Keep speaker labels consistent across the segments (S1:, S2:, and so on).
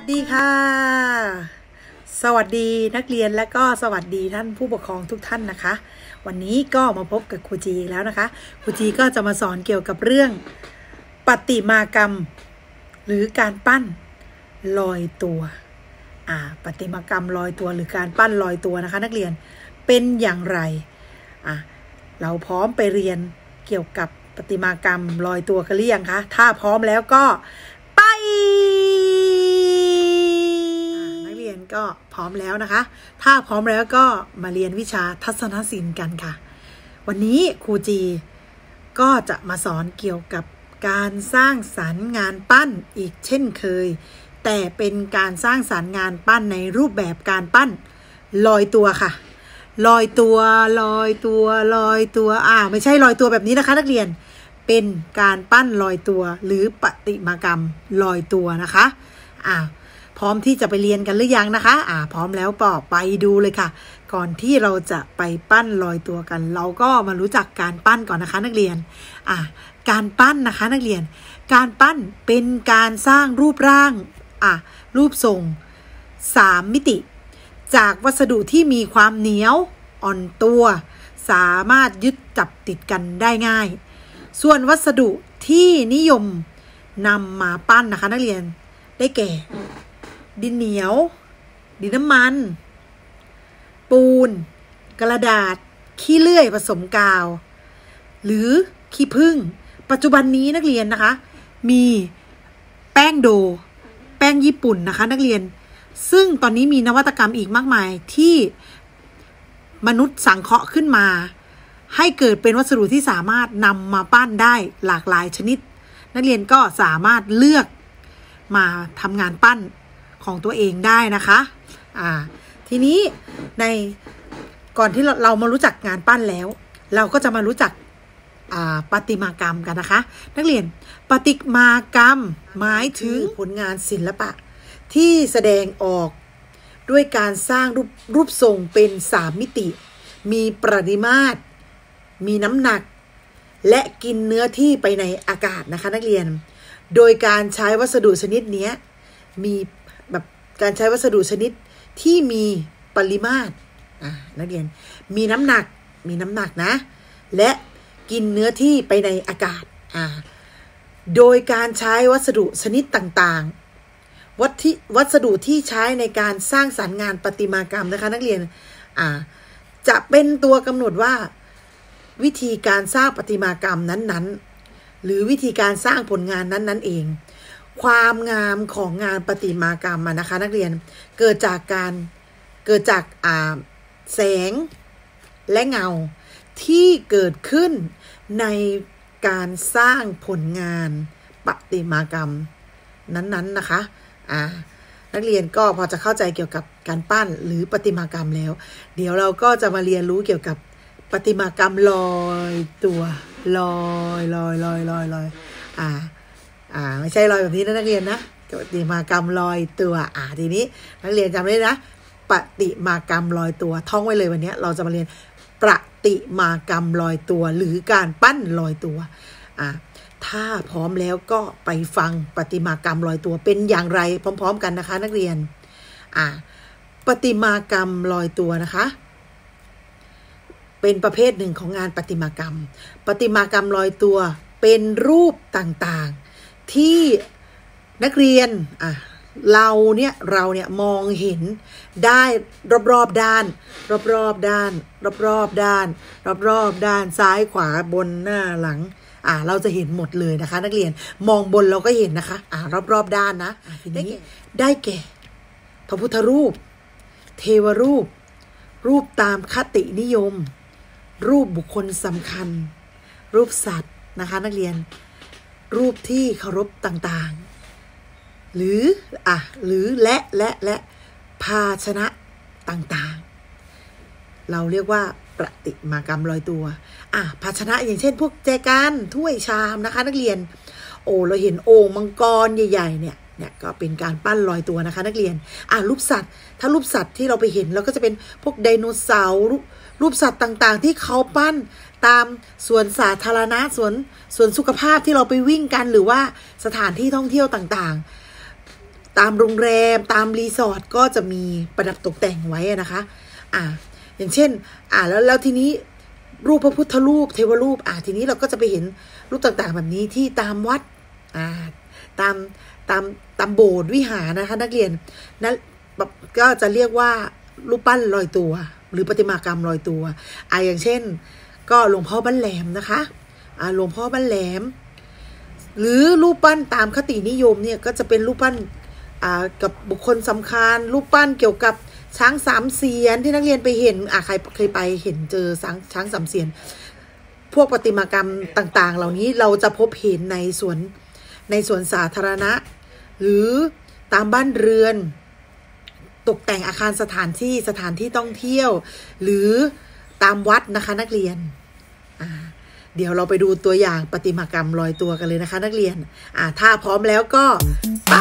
S1: วัสดีค่ะ สวัสดีนักเรียนและก็สวัสดีท่านผู้ปกครองทุกท่านนะคะ วันนี้ก็มาพบกับครูจีแล้วนะคะครูจีก็จะมาสอนเกี่ยวกับเรื่องปฏิมากรรม หรือการปั้นลอยตัวอ่าปฏิมากรรมลอยตัวหรือการปั้นลอยตัวนะคะ นักเรียนเป็นอย่างไรอะเราพร้อมไปเรียนเกี่ยวกับปฏิมากรรมลอยตัวกันหรือยังคะถ้าพร้อมแล้วก็ไป นั ก็พร้อมแล้วนะคะ ถ้าพร้อมแล้วก็มาเรียนวิชาทัศนศิลป์กันค่ะ วันนี้ครูจี ก็จะมาสอนเกี่ยวกับการสร้างสรรค์งานปั้นอีกเช่นเคย แต่เป็นการสร้างสรรค์งานปั้นในรูปแบบการปั้นลอยตัวค่ะลอยตัวลอยตัวลอยตัวอ่าไม่ใช่ลอยตัวแบบนี้นะคะ นักเรียนเป็นการปั้นลอยตัวหรือปฏิมากรรมลอยตัวนะคะอ่า พร้อมที่จะไปเรียนกันหรือยังนะคะ อ่า พร้อมแล้วปอไปดูเลยค่ะ ก่อนที่เราจะไปปั้นลอยตัวกัน เราก็มารู้จักการปั้นก่อนนะคะ นักเรียน อ่า การปั้นนะคะ นักเรียน การปั้นเป็นการสร้างรูปร่าง อะ รูปทรงสามมิติ จากวัสดุที่มีความเหนียวอ่อนตัว สามารถยึดจับติดกันได้ง่าย ส่วนวัสดุที่นิยมนำมาปั้นนะคะ นักเรียนได้แก่ ดินเหนียว ดินน้ำมัน ปูน กระดาษ ขี้เลื่อยผสมกาว หรือขี้ผึ้งปัจจุบันนี้นักเรียนนะคะ มีแป้งโด แป้งญี่ปุ่นนะคะ นักเรียน ซึ่งตอนนี้มีนวัตกรรมอีกมากมายที่มนุษย์สังเคราะห์ขึ้นมา ให้เกิดเป็นวัสดุที่สามารถนำมาปั้นได้หลากหลายชนิด นักเรียนก็สามารถเลือกมาทำงานปั้น ของตัวเองได้นะคะอ่าทีนี้ในก่อนที่เราเรามารู้จักงานปั้นแล้ว เราก็จะมารู้จักอ่าปฏิมากรรมกันนะคะ นักเรียนปฏิมากรรมหมายถึงผลงานศิลปะ ที่แสดงออกด้วยการสร้างรูปรูปทรงเป็นสามมิติ มีประดิมาตรมีน้ำหนัก และกินเนื้อที่ไปในอากาศนะคะนักเรียน โดยการใช้วัสดุชนิดเนี้ยมีแบบ การใช้วัสดุชนิดที่มีปริมาตรนักเรียนมีน้ำหนักมีน้ำหนักนะ และกินเนื้อที่ไปในอากาศ โดยการใช้วัสดุชนิดต่างๆ วัตวัสดุที่ใช้ในการสร้างสารรค์งานประติมากรรมนะคะ นักเรียนจะเป็นตัวกำหนดว่า วิธีการสร้างประติมากรรมนั้นๆ หรือวิธีการสร้างผลงานนั้นๆเอง ความงามของงานประติมากรรมนะคะ นักเรียนเกิดจากการเกิดจากาแสงและเงาที่เกิดขึ้นในการสร้างผลงานประติมากรรมนั้นๆนะคะอ่านักเรียนก็พอจะเข้าใจเกี่ยวกับการปั้นหรือประติมากรรมแล้ว เดี๋ยวเราก็จะมาเรียนรู้เกี่ยวกับประติมากรรมลอยตัวลอยลอยลอยลอยลอยอ่า อ่าไม่ใช่ลอยแบบนี้นะนักเรียนนะปฏิมากรรมลอยตัว อ่าทีนี้นักเรียนจำได้นะปฏิมากรรมลอยตัวท่องไว้เลยวันนี้เราจะมาเรียนประติมากรรมลอยตัว หรือการปั้นลอยตัวอ่าถ้าพร้อมแล้วก็ไปฟังปฏิมากรรมลอยตัวเป็นอย่างไร พร้อม ๆ กันนะคะ นักเรียนอ่าปฏิมากรรมลอยตัวนะคะ เป็นประเภทหนึ่งของงานประติมากรรมประติมากรรมลอยตัวเป็นรูปต่าง ที่นักเรียนอะเราเนี่ยเราเนี่ยมองเห็นได้รอบๆด้าน รอบๆด้าน รอบๆด้าน รอบๆด้านซ้ายขวาบนหน้าหลังอ่าเราจะเห็นหมดเลยนะคะ นักเรียนมองบนเราก็เห็นนะคะ อ่ารอบๆด้านนะอะทีนี้ได้แก่พระพุทธรูป เทวรูป รูปตามคตินิยม รูปบุคคลสำคัญ รูปสัตว์นะคะ นักเรียน รูปที่เคารพต่างๆ หรืออะหรือและและและภาชนะต่างๆ เราเรียกว่าประติมากรรมลอยตัว อะภาชนะอย่างเช่น พวกแจกันถ้วยชามนะคะ นักเรียน โอ้เราเห็นโอ่งมังกรใหญ่ๆเนี่ยเนี่ยก็เป็นการปั้นลอยตัวนะคะ นักเรียน อะรูปสัตว์ ถ้ารูปสัตว์ที่เราไปเห็นเราก็จะเป็นพวกไดโนเสาร์รูปรูปสัตว์ต่างๆ ที่เขาปั้น ตามสวนสาธารณะสวนสวนสุขภาพที่เราไปวิ่งกันหรือว่าสถานที่ท่องเที่ยวต่างๆ ตามโรงแรมตามรีสอร์ทก็จะมีประดับตกแต่งไว้นะคะอ่าอย่างเช่น อ่าแล้วแล้วทีนี้รูปพระพุทธรูปเทวรูป อ่าทีนี้เราก็จะไปเห็นรูปต่างๆ แบบนี้ที่ตามวัดอ่าตามตามตามโบสถ์วิหารนะคะ นักเรียนนั้นก็จะเรียกว่ารูปปั้นลอยตัว หรือประติมากรรมลอยตัวอ่าอย่างเช่น ก็หลวงพ่อบ้านแหลมนะคะอ่าหลวงพ่อบ้านแหลม หรือรูปปั้นตามคตินิยมเนี่ยก็จะเป็นรูปปั้นอ่ากับบุคคลสำคัญ รูปปั้นเกี่ยวกับช้างสามเสียนที่นักเรียนไปเห็นอ่าใครเคยไปเห็นเจอช้างช้างสามเสียน พวกประติมากรรมต่าง ๆ เหล่านี้เราจะพบเห็นในสวนในสวนสาธารณะ หรือตามบ้านเรือน ตกแต่งอาคารสถานที่สถานที่ท่องเที่ยว หรือตามวัดนะคะนักเรียน เดี๋ยวเราไปดูตัวอย่างประติมากรรมลอยตัวกันเลยนะคะ นักเรียน อ่าถ้าพร้อมแล้วก็ไป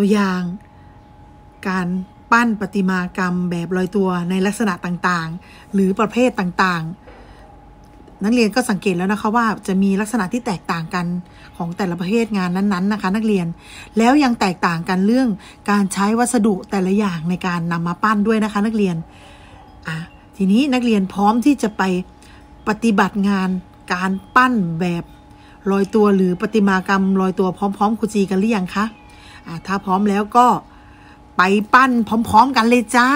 S1: ตัวอย่าง การปั้นประติมากรรมแบบลอยตัวในลักษณะต่างๆ หรือประเภทต่างๆ นักเรียนก็สังเกตแล้วนะคะว่าจะมีลักษณะที่แตกต่างกันของแต่ละประเภทงานนั้นๆนะคะ นักเรียนแล้วยังแตกต่างกันเรื่องการใช้วัสดุแต่ละอย่างในการนำมาปั้นด้วยนะคะ นักเรียนอะทีนี้นักเรียนพร้อมที่จะไปปฏิบัติงานการปั้นแบบลอยตัวหรือประติมากรรมลอยตัวพร้อมๆครูจีกันหรือยังคะ ถ้าพร้อมแล้วก็ไปปั้นพร้อม ๆ กันเลยจ้า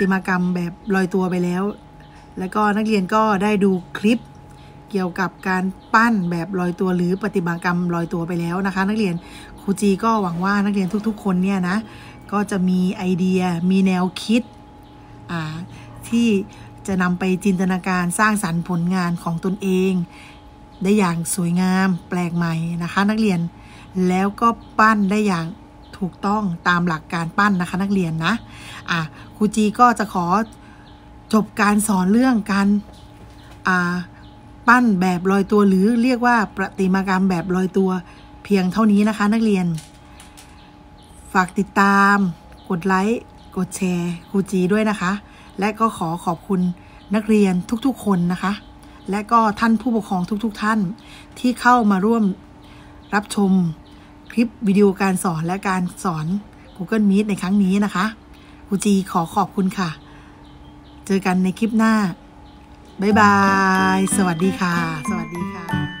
S1: ฏิมากรรมแบบลอยตัวไปแล้ว แล้วก็นักเรียนก็ได้ดูคลิปเกี่ยวกับการปั้นแบบลอยตัวหรือปฏิมากรรมลอยตัวไปแล้วนะคะ นักเรียนครูจีก็หวังว่านักเรียนทุกๆ คนเนี่ยนะก็จะมีไอเดียมีแนวคิดที่จะนำไปจินตนาการสร้างสรรค์ผลงานของตนเอง ได้อย่างสวยงามแปลกใหม่นะคะ นักเรียนแล้วก็ปั้นได้อย่าง ถูกต้องตามหลักการปั้นนะคะนักเรียนนะ อะครูจีก็จะขอจบการสอนเรื่องการอ่าปั้นแบบลอยตัวหรือเรียกว่าประติมากรรมแบบลอยตัวเพียงเท่านี้นะคะ นักเรียน ฝากติดตาม กดไลค์กดแชร์ครูจีด้วยนะคะ และก็ขอขอบคุณนักเรียนทุกๆคนนะคะ และก็ท่านผู้ปกครองทุกๆท่านที่เข้ามาร่วมรับชม คลิปวิดีโอการสอนและการสอน Google Meet ในครั้งนี้นะคะครูจีขอขอบคุณค่ะ เจอกันในคลิปหน้า บ๊ายบาย สวัสดีค่ะ สวัสดีค่ะ